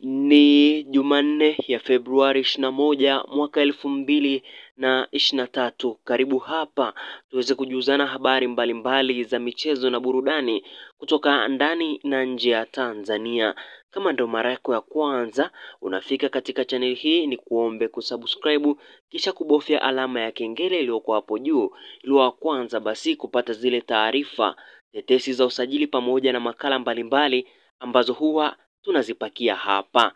Ni Jumanne ya Februari ishirini na moja mwaka elfu mbili na ishirini na tatu. Karibu hapa tuweze kujuzana habari mbalimbali mbali za michezo na burudani kutoka ndani na nje ya Tanzania. Kama ndo mara yako ya kwanza unafika katika chaneli hii, ni kuombe kusubscribe kisha kubofya alama ya kengele iliyoko hapo juu, ili wa kwanza basi kupata zile taarifa tetesi za usajili pamoja na makala mbalimbali mbali ambazo huwa tunazipakia hapa.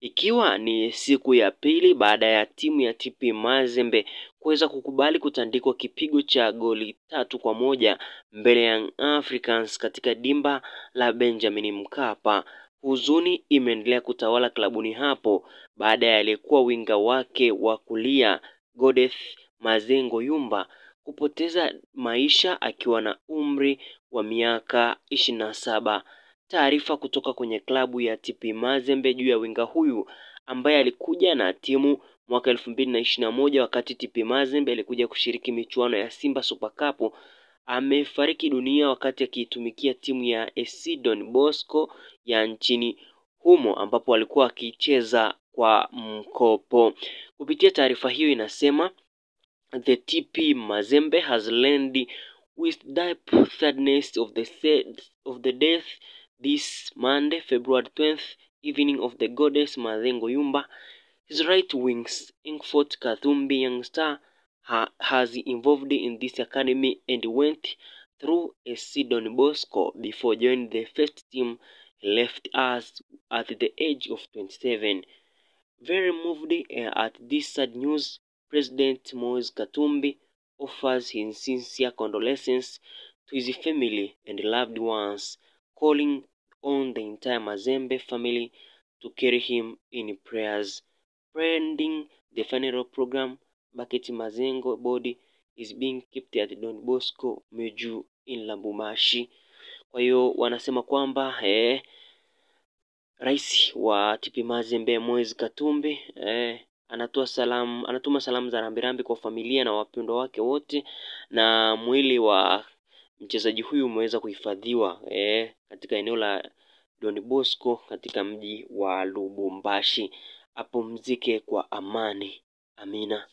Ikiwa ni siku ya pili baada ya timu ya TP Mazembe kuweza kukubali kutandikwa kipigo cha goli tatu kwa moja mbele ya Africans katika dimba la Benjamin Mkapa, huzuni imeendelea kutawala klabuni hapo baada ya aliyekuwa winga wake wa kulia Godeth Mazengo Yumba kupoteza maisha akiwa na umri wa miaka ishirini na saba. Taarifa kutoka kwenye klabu ya TP Mazembe juu ya winga huyu ambaye alikuja na timu mwaka elfu mbili na ishirini na moja wakati TP Mazembe alikuja kushiriki michuano ya Simba Super Cup. Amefariki dunia wakati akiitumikia timu ya SC Don Bosco ya nchini humo ambapo alikuwa akicheza kwa mkopo. Kupitia taarifa hiyo inasema the TP Mazembe has learned with deep sadness of the of the death this Monday, February 20th, evening of the goddess Mazengo Yumba. His right wings, Inkfort Kathumbi Young Star, ha has involved in this academy and went through a Sidon Bosco before joining the first team. He left us at the age of 27. Very moved at this sad news, President Moise Katumbi offers his sincere condolences to his family and loved ones, calling on the entire Mazembe family to carry him in prayers. Pending the funeral program, Baketi Mazengo body is being kept at Don Bosco Meju in Lubumbashi. Kwa hiyo wanasema kwamba eh, rais wa TP Mazembe Moise Katumbi eh, anatoa salamu, anatuma salamu za rambirambi kwa familia na wapendwa wake wote, na mwili wa mchezaji huyu umeweza kuhifadhiwa eh, katika eneo la Don Bosco katika mji wa Lubumbashi. Apumzike kwa amani. Amina.